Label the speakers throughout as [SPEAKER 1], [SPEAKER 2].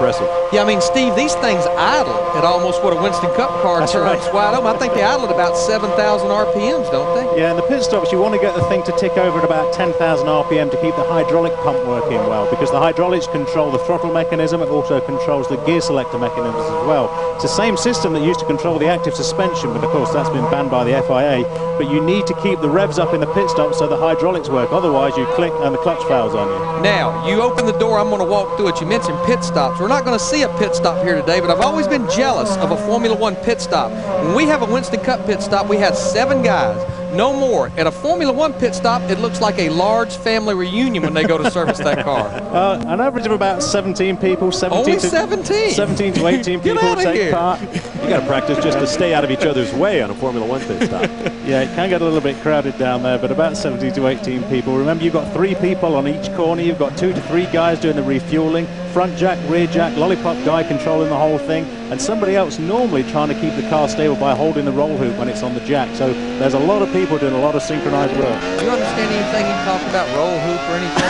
[SPEAKER 1] impressive.
[SPEAKER 2] Yeah, I mean, Steve, these things idle at almost what a Winston Cup car
[SPEAKER 3] That's
[SPEAKER 2] turns
[SPEAKER 3] right.
[SPEAKER 2] wide open. I think they idle at about 7,000 RPMs, don't they?
[SPEAKER 3] Yeah, and the pit stops, you want to get the thing to tick over at about 10,000 RPM to keep the hydraulic pump working well, because the hydraulics control the throttle mechanism. It also controls the gear selector mechanisms as well. It's the same system that used to control the active suspension, but of course that's been banned by the FIA. But you need to keep the revs up in the pit stop so the hydraulics work. Otherwise, you click and the clutch fails on you.
[SPEAKER 2] Now, you open the door, I'm going to walk through it. You mentioned pit stops. We're not going to see a pit stop here today, but I've always been jealous of a Formula One pit stop. When we have a Winston Cup pit stop, we have seven guys, no more. At a Formula One pit stop, it looks like a large family reunion when they go to service that car.
[SPEAKER 3] Uh, an average of about 17 people, 17
[SPEAKER 2] Only
[SPEAKER 3] to
[SPEAKER 2] 17?
[SPEAKER 3] 17 to 18
[SPEAKER 2] Get
[SPEAKER 3] people
[SPEAKER 2] outta
[SPEAKER 3] take
[SPEAKER 2] here.
[SPEAKER 3] part.
[SPEAKER 1] You got to practice just to stay out of each other's way on a Formula One pit stop.
[SPEAKER 3] Yeah, it can get a little bit crowded down there, but about 17 to 18 people. Remember, you've got three people on each corner. You've got two to three guys doing the refueling, front jack, rear jack, lollipop guy controlling the whole thing, and somebody else normally trying to keep the car stable by holding the roll hoop when it's on the jack. So there's a lot of people doing a lot of synchronized work.
[SPEAKER 2] Do you understand anything you talk about roll hoop or anything?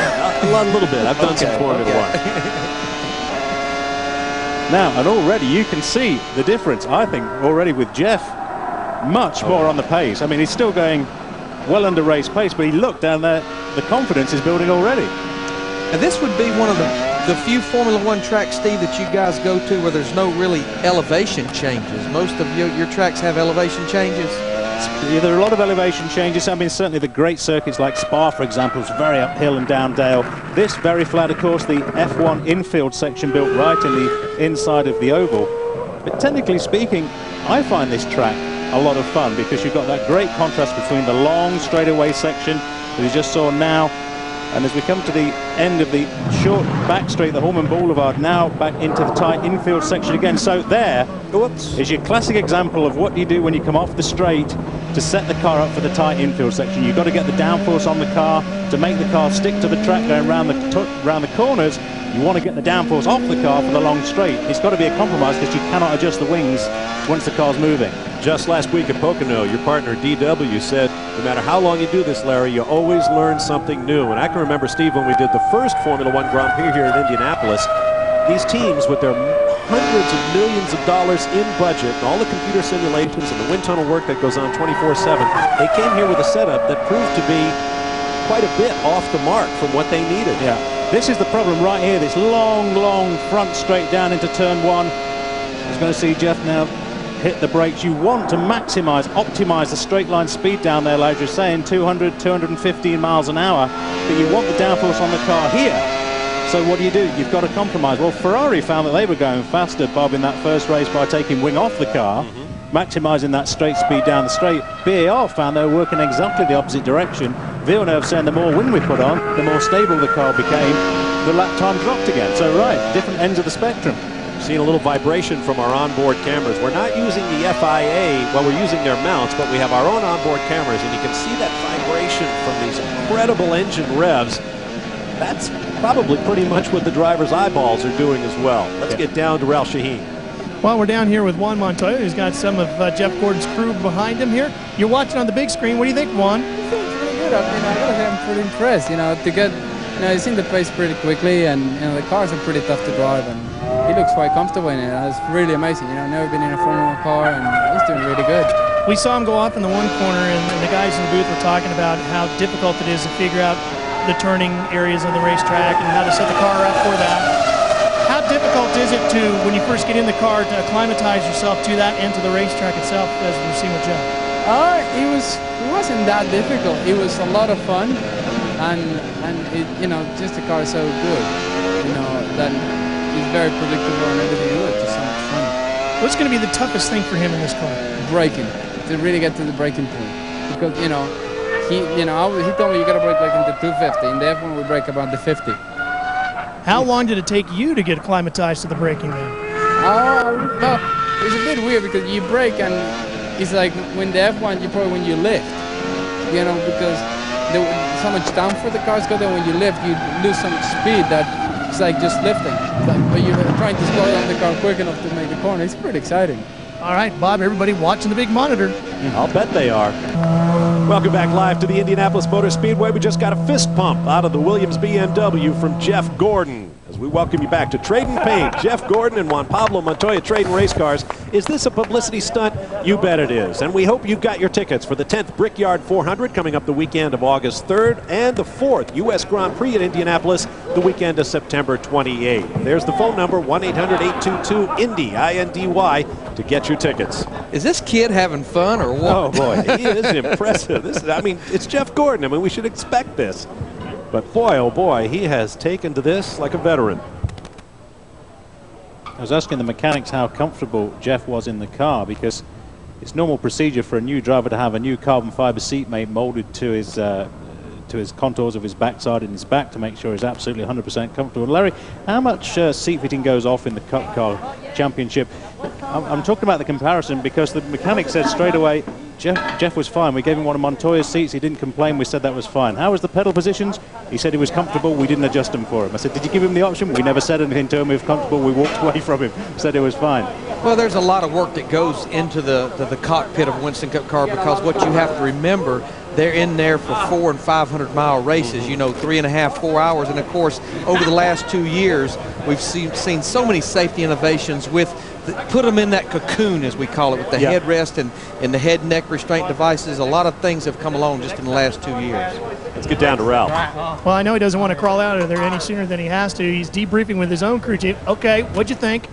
[SPEAKER 1] a little bit. I've done some
[SPEAKER 2] Okay,
[SPEAKER 1] Formula
[SPEAKER 2] okay.
[SPEAKER 1] One.
[SPEAKER 3] Now, and already you can see the difference, I think, already with Jeff. Much oh. more on the pace. I mean, he's still going well under race pace, but he looked down there, the confidence is building already.
[SPEAKER 2] And this would be one of the, the few Formula One tracks, Steve, that you guys go to where there's no really elevation changes. Most of your, your tracks have elevation changes.
[SPEAKER 3] Yeah, there are a lot of elevation changes. I mean, certainly the great circuits like Spa, for example, is very uphill and down dale. This very flat, of course, the F1 infield section built right in the inside of the oval. But technically speaking, I find this track a lot of fun because you've got that great contrast between the long straightaway section that you just saw now and as we come to the end of the short back straight, the Hulman Boulevard, now back into the tight infield section again. So there
[SPEAKER 1] Whoops.
[SPEAKER 3] is your classic example of what you do when you come off the straight to set the car up for the tight infield section. You've got to get the downforce on the car to make the car stick to the track going round the, t- round the corners. You want to get the downforce off the car for the long straight. It's got to be a compromise because you cannot adjust the wings once the car's moving.
[SPEAKER 1] Just last week at Pocono, your partner DW said, no matter how long you do this, Larry, you always learn something new. And I can remember, Steve, when we did the first Formula One Grand Prix here in Indianapolis, these teams with their hundreds of millions of dollars in budget all the computer simulations and the wind tunnel work that goes on 24-7, they came here with a setup that proved to be quite a bit off the mark from what they needed.
[SPEAKER 3] Yeah, this is the problem right here. This long, long front straight down into turn one. Was going to see Jeff now hit the brakes. You want to maximize, optimize the straight line speed down there, like you're saying, 200, 215 miles an hour, but you want the downforce on the car here. So what do you do? You've got to compromise. Well, Ferrari found that they were going faster, Bob, in that first race by taking wing off the car, mm-hmm. maximizing that straight speed down the straight. BAR found they were working exactly the opposite direction. Villeneuve saying the more wing we put on, the more stable the car became. The lap time dropped again. So right, different ends of the spectrum.
[SPEAKER 1] Seeing a little vibration from our onboard cameras. We're not using the FIA, well, we're using their mounts, but we have our own onboard cameras, and you can see that vibration from these incredible engine revs. That's probably pretty much what the driver's eyeballs are doing as well. Let's get down to Ralph Sheheen.
[SPEAKER 4] Well, we're down here with Juan Montoya, who's got some of uh, Jeff Gordon's crew behind him here. You're watching on the big screen. What do you think, Juan?
[SPEAKER 5] It's really good. I mean, I gotta say, I'm pretty impressed. You know, to get, you know, he's in the pace pretty quickly, and you know, the cars are pretty tough to drive, and he looks quite comfortable in it. It's really amazing. You know, I've never been in a Formula One car, and he's doing really good.
[SPEAKER 4] We saw him go off in the one corner, and, and the guys in the booth were talking about how difficult it is to figure out the turning areas of the racetrack and how to set the car up for that. How difficult is it to, when you first get in the car, to acclimatize yourself to that and to the racetrack itself, as we're seeing with Jeff?
[SPEAKER 5] Uh, it was, it wasn't that difficult. It was a lot of fun, and and it, you know, just the car is so good, you know, that it's very predictable and everything. It was just so much fun.
[SPEAKER 4] What's going to be the toughest thing for him in this car?
[SPEAKER 5] Braking to really get to the braking point, because you know, he, you know, he told me you got to break like into 250. In the F1 we break about the 50.
[SPEAKER 4] How long did it take you to get acclimatized to the braking then?
[SPEAKER 5] Uh, oh, well, it's a bit weird because you brake and it's like when the F1, you probably when you lift, you know, because there was so much down for the cars go there when you lift, you lose so much speed that it's like just lifting. Like, but you're trying to slow down the car quick enough to make the corner. It's pretty exciting.
[SPEAKER 4] All right, Bob, everybody watching the big monitor.
[SPEAKER 1] I'll bet they are. Uh, Welcome back live to the Indianapolis Motor Speedway. We just got a fist pump out of the Williams BMW from Jeff Gordon as We welcome you back to Trading Paint. Jeff Gordon and Juan Pablo Montoya trading race cars. Is this a publicity stunt? You bet it is. And we hope you've got your tickets for the 10th Brickyard 400 coming up the weekend of August 3rd and the 4th U.S. Grand Prix at Indianapolis the weekend of September 28th. There's the phone number 1 800 822 INDY, I N D Y, to get your tickets.
[SPEAKER 2] Is this kid having fun or what?
[SPEAKER 1] Oh, boy, he is impressive. This is, I mean, it's Jeff Gordon. I mean, we should expect this. But boy, oh boy, he has taken to this like a veteran.
[SPEAKER 3] I was asking the mechanics how comfortable Jeff was in the car because it's normal procedure for a new driver to have a new carbon fiber seat mate molded to his uh, to his contours of his backside and his back to make sure he's absolutely 100% comfortable. Larry, how much uh, seat fitting goes off in the Cup Car Championship? I'm, I'm, talking about the comparison because the mechanic said straight away Jeff, Jeff was fine. We gave him one of Montoya's seats. He didn't complain. We said that was fine. How was the pedal positions? He said he was comfortable. We didn't adjust them for him. I said, did you give him the option? We never said anything to him. He was comfortable. We walked away from him. Said it was fine.
[SPEAKER 2] Well, there's a lot of work that goes into the, the, the cockpit of a Winston Cup car because what you have to remember they're in there for four and 500 mile races, you know, three and a half, four hours. And of course, over the last two years, we've seen, seen so many safety innovations with the, put them in that cocoon, as we call it, with the yeah. headrest and, and the head neck restraint devices. A lot of things have come along just in the last two years.
[SPEAKER 1] Let's get down to Ralph.
[SPEAKER 4] Well, I know he doesn't want to crawl out of there any sooner than he has to. He's debriefing with his own crew chief. Okay, what'd you think?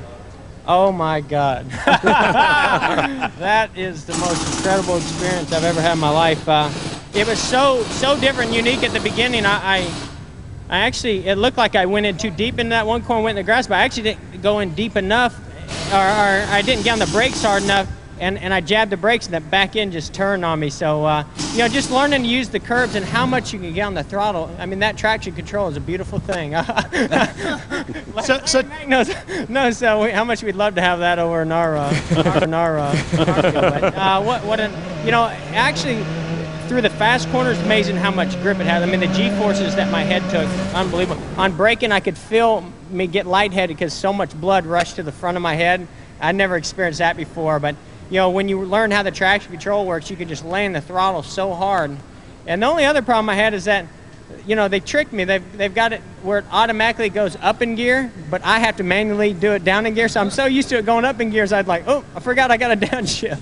[SPEAKER 6] Oh my God. that is the most incredible experience I've ever had in my life. Uh, it was so so different, unique at the beginning. I, I, I actually it looked like I went in too deep in that one corner, went in the grass, but I actually didn't go in deep enough, or, or I didn't get on the brakes hard enough and, and I jabbed the brakes and the back end just turned on me. So, uh, you know, just learning to use the curbs and how much you can get on the throttle. I mean, that traction control is a beautiful thing. so, so knows, knows uh, how much we'd love to have that over in our, uh, in our, uh, but, uh, what, what an, you know, actually, through the fast corners, amazing how much grip it had. I mean, the G-forces that my head took, unbelievable. On braking, I could feel me get lightheaded because so much blood rushed to the front of my head. I'd never experienced that before, but you know, when you learn how the traction control works, you can just in the throttle so hard. And the only other problem I had is that, you know, they tricked me. They've, they've got it where it automatically goes up in gear, but I have to manually do it down in gear. So I'm so used to it going up in gears, I'd like, oh, I forgot I got a downshift.